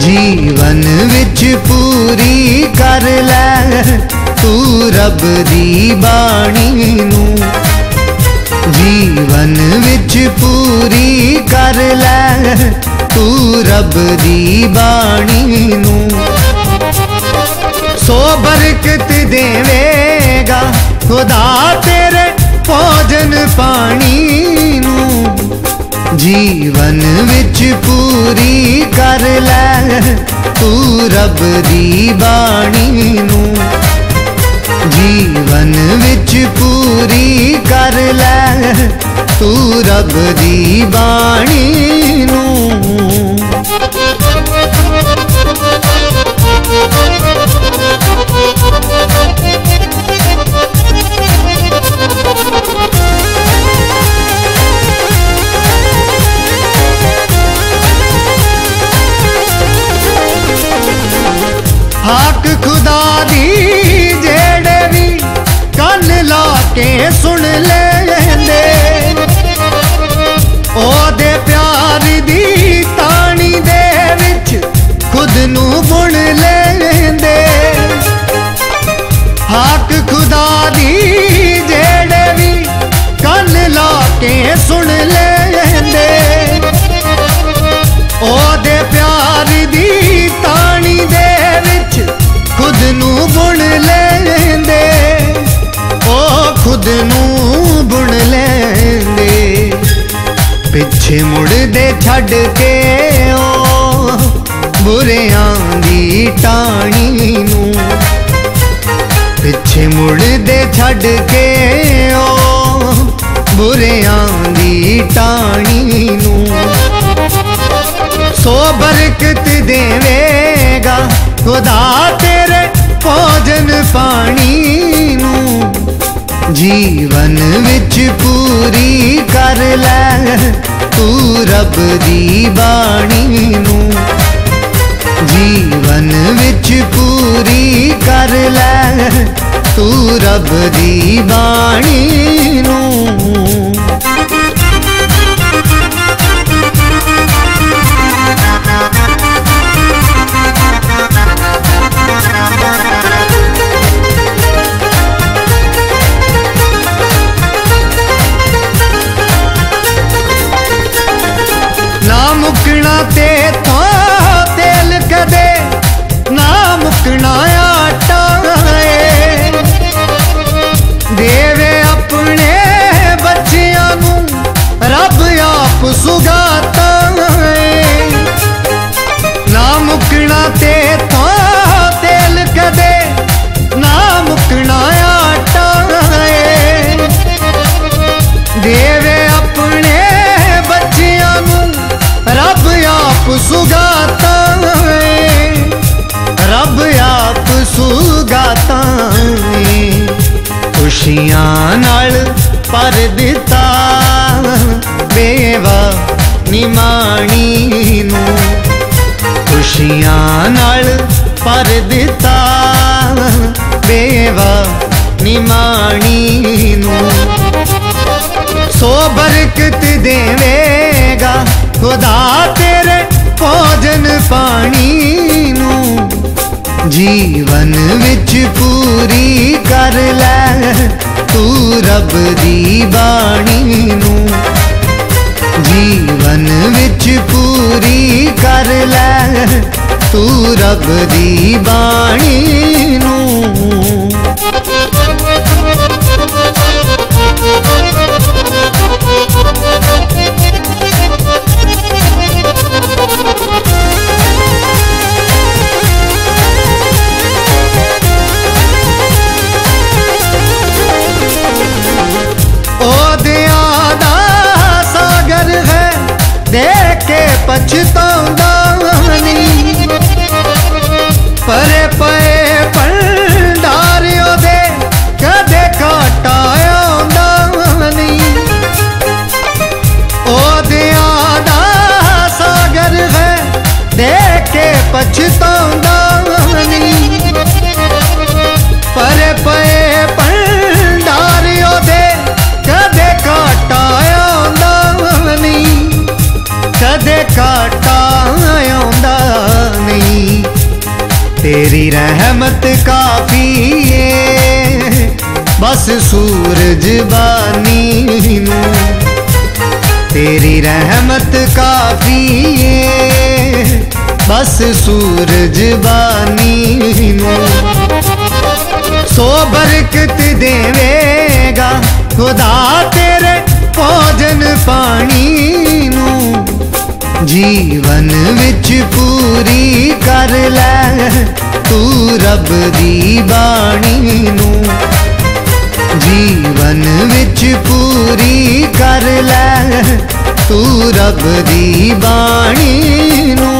ਜੀਵਨ ਵਿੱਚ ਪੂਰੀ ਕਰ ਲੈ। ਤੂੰ ਰੱਬ ਦੀ ਬਾਣੀ ਨੂੰ ਜੀਵਨ ਵਿੱਚ ਪੂਰੀ ਕਰ ਲੈ। ਤੂੰ ਰੱਬ ਦੀ ਬਾਣੀ ਨੂੰ ਸੋ ਬਰਕਤ ਦੇਵੇਗਾ। ਖੁਦਾ ਤੇਰੇ ਭੋਜਨ ਪਾਣੀ ਜੀਵਨ ਵਿੱਚ ਪੂਰੀ ਕਰ ਲੈ। ਤੂੰ ਰੱਬ ਦੀ ਬਾਣੀ ਨੂੰ ਜੀਵਨ ਵਿੱਚ ਪੂਰੀ ਕਰ ਲੈ। ਤੂੰ ਰੱਬ ਦੀ ਹਾਕ ਖੁਦਾ ਜਿਹੜੇ ਵੀ ਕੰਨ ਲਾ ਕੇ ਸੁਣ ਲੈ। ਨੂੰ ਬੁਣ ਲੈਂਦੇ। ਪਿੱਛੇ ਮੁੜਦੇ ਛੱਡ ਕੇ ਓ ਬੁਰਿਆਂ ਦੀ ਟਾਣੀ ਨੂੰ। ਪਿੱਛੇ ਮੁੜਦੇ ਛੱਡ ਕੇ ਉਹ ਬੁਰਿਆਂ ਦੀ ਟਾਣੀ ਨੂੰ। ਸੋ ਬਰਕਤ ਦੇਵੇਗਾ, ਖੁਦਾ ਤੇਰੇ ਭੋਜਨ ਪਾਣੀ ਜੀਵਨ ਵਿੱਚ ਪੂਰੀ ਕਰ ਲੈ। ਤੂੰ ਰੱਬ ਦੀ ਬਾਣੀ ਨੂੰ ਜੀਵਨ ਵਿੱਚ ਪੂਰੀ ਕਰ ਲੈ। ਤੂੰ ਰੱਬ ਦੀ ਬਾਣੀ ਆਪ ਸੁਗਾਤਾ ਏ। ਰੱਬ ਆਪ ਸੁਗਾਤਾ ਏ। ਖੁਸ਼ੀਆਂ ਨਾਲ ਪਰ ਦਿੱਤਾ ਬੇਵਾ ਨਿਮਾਣੀ ਨੂੰ। ਖੁਸ਼ੀਆਂ ਨਾਲ ਪਰ ਦਿੱਤਾ ਬੇਵਾ ਨਿਮਾਣੀ ਨੂੰ। ਸੋ ਬਰਕਤ ਦੇਵੇਗਾ ਖੁਦਾ ਤੇਰੇ ਪਾਣੀ ਨੂੰ ਜੀਵਨ ਵਿੱਚ ਪੂਰੀ ਕਰ ਲੈ। ਤੂੰ ਰੱਬ ਦੀ ਬਾਣੀ ਨੂੰ ਜੀਵਨ ਵਿੱਚ ਪੂਰੀ ਕਰ ਲੈ। ਤੂੰ ਰੱਬ ਦੀ ਬਾਣੀ ਬਸ ਸੂਰਜ ਬਾਨੀ ਨੂੰ ਤੇਰੀ ਰਹਿਮਤ ਕਾਫੀ ਏ। ਬਸ ਸੂਰਜ ਬਾਨੀ ਨੂੰ ਸੋ ਬਰਕਤ ਦੇਵੇਗਾ ਖੁਦਾ ਤੇਰੇ ਭੋਜਨ ਪਾਣੀ ਨੂੰ। ਜੀਵਨ ਵਿੱਚ ਪੂਰੀ ਕਰ ਲੈ ਤੂੰ ਰੱਬ ਦੀ ਬਾਣੀ ਨੂੰ। ਜੀਵਨ ਵਿੱਚ ਪੂਰੀ ਕਰ ਲੈ। ਤੂੰ ਰੱਬ ਦੀ ਬਾਣੀ ਨੂੰ